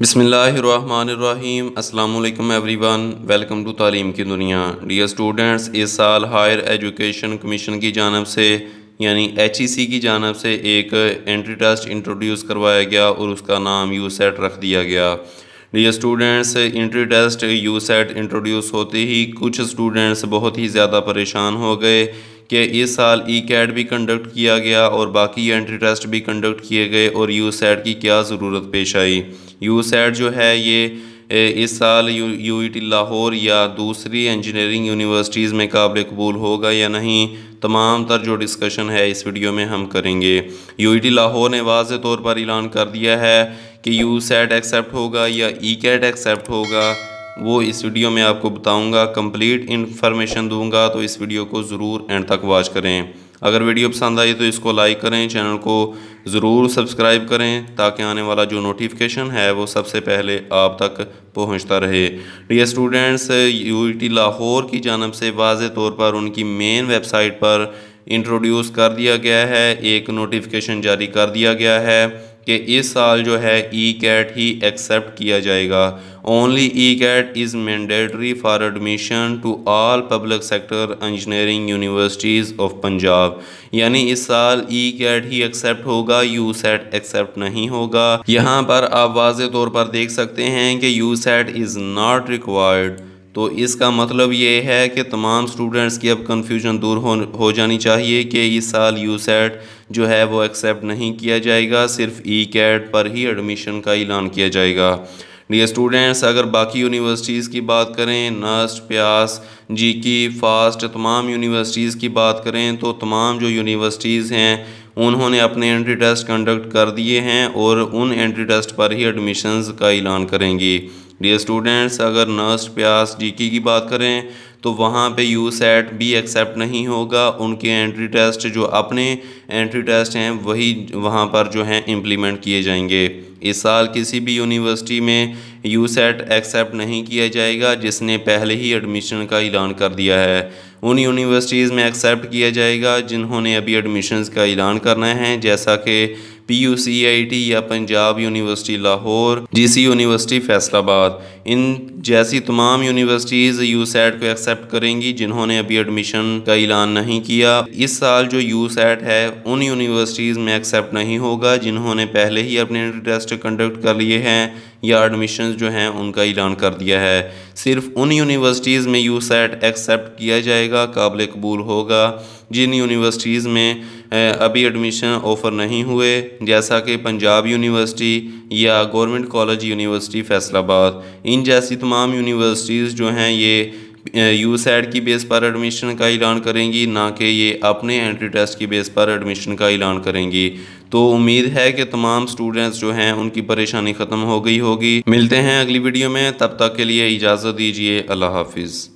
بسم اللہ الرحمن الرحیم۔ السلام علیکم ایوری ون ویلکم ٹو تعلیم کی دنیا ڈیئر سٹوڈنٹس اس سال ہائر ایجوکیشن کمیشن کی جانب سے یعنی ایچ ای سی کی جانب سے ایک انٹری ٹیسٹ انٹروڈیوس کروایا گیا اور اس کا نام یو سیٹ رکھ دیا گیا۔ Dear students entry test USAT introduce ہوتے ہی کچھ سٹوڈنٹس بہت ہی زیادہ پریشان ہو گئے۔ کہ اس سال ای کیٹ بھی کنڈکٹ کیا گیا اور باقی انٹری ٹیسٹ بھی کنڈکٹ کیے گئے اور یو سیٹ کی کیا ضرورت پیش آئی۔ یو سیٹ جو ہے یہ اس سال U U E T Lahore یا دوسری انجینئرنگ یونیورسٹیز میں قابل قبول ہوگا یا نہیں، تمام تر جو ڈسکشن ہے اس ویڈیو میں ہم کریں گے۔ یو ای ٹی لاہور نے واضح طور پر اعلان کر دیا ہے کہ یو سیٹ ایکسیپٹ ہوگا یا ای کیٹ ایکسیپٹ ہوگا۔ وہ اس ویڈیو میں آپ کو بتاؤں گا کمپلیٹ انفارمیشن دوں گا، تو اس ویڈیو کو ضرور اینڈ تک واچ کریں۔ اگر ویڈیو پسند آئی تو اس کو لائک کریں چینل کو ضرور سبسکرائب کریں تاکہ آنے والا جو نوٹیفکیشن ہے وہ سب سے پہلے آپ تک پہنچتا رہے۔ Dear students U E T Lahore کی جانب سے واضح طور پر ان کی مین ویب سائٹ پر انٹروڈیوس کر دیا گیا ہے۔ ایک نوٹیفکیشن جاری کر دیا گیا ہے۔ کہ اس سال جو ہے ای کیٹ ہی ایکسیپٹ کیا جائے گا۔ Only ECAT is mandatory for admission to all public sector engineering universities of Punjab یعنی اس سال ای کیٹ ہی ایکسیپٹ ہوگا یو سیٹ ایکسیپٹ نہیں ہوگا۔ یہاں پر آپ واضح طور پر دیکھ سکتے ہیں کہ U SAT is not required تو اس کا مطلب یہ ہے کہ تمام سٹوڈنٹس کی اب کنفیوژن دور ہو جانی چاہیے کہ اس سال یو سیٹ جو ہے وہ ایکسیپٹ نہیں کیا جائے گا، صرف ای کیٹ پر ہی ایڈمیشن کا اعلان کیا جائے گا۔ ڈیئر سٹوڈنٹس اگر باقی یونیورسٹیز کی بات کریں نسٹ پیاس جی کی، فاسٹ، تمام یونیورسٹیز کی بات کریں، تو تمام جو یونیورسٹیز ہیں، انہوں نے اپنے انٹری ٹیسٹ کنڈکٹ کر دیے ہیں اور ان انٹری ٹیسٹ پر ہی ایڈمیشنز کا اعلان کریں گی ڈیئر اسٹوڈنٹس اگر نرس پیاس ڈی کی کی بات کریں تو وہاں پہ یو سیٹ بھی ایکسیپٹ نہیں ہوگا۔ ان کے انٹری ٹیسٹ جو اپنے انٹری ٹیسٹ ہیں، وہی وہاں پر جو ہیں امپلیمنٹ کیے جائیں گے۔ اس سال کسی بھی یونیورسٹی میں یو سیٹ ایکسیپٹ نہیں کیا جائے گا، جس نے پہلے ہی ایڈمیشن کا اعلان کر دیا ہے۔ ان یونیورسٹیز میں ایکسیپٹ کیا جائے گا، جنہوں نے ابھی ایڈمیشنز کا اعلان کرنا ہے۔ جیسا کہ P U C I T یا Punjab university Lahore G C university Faisalabad ان جیسی تمام یونیورسٹیز یو سیٹ کو ایکسیپٹ کریں گی جنہوں نے ابھی ایڈمیشن کا اعلان نہیں کیا. اس سال جو یو سیٹ ہے، ان یونیورسٹیز میں ایکسیپٹ نہیں ہوگا جنہوں نے پہلے ہی اپنے ٹیسٹ کنڈکٹ کر لیے ہیں یا ایڈمیشنز جو ہیں، ان کا اعلان کر دیا ہے. صرف ان یونیورسٹیز میں یو سیٹ ایکسیپٹ کیا جائے گا، قابل قبول ہوگا. جن یونیورسٹیز میں ابھی ایڈمیشن آفر نہیں ہوئے، جیسا کہ پنجاب یونیورسٹی یا government college university Faisalabad. ان جیسی تمام یونیورسٹیز جو ہیں، یہ یو سیڈ کی بیس پر ایڈمیشن کا اعلان کریں گی، نہ کہ یہ اپنے انٹری ٹیسٹ کی بیس پر ایڈمیشن کا اعلان کریں گی۔ تو امید ہے کہ تمام سٹوڈنٹس جو ہیں، ان کی پریشانی ختم ہو گئی ہوگی۔ ملتے ہیں اگلی ویڈیو میں، تب تک کے لیے اجازت دیجیے اللہ حافظ۔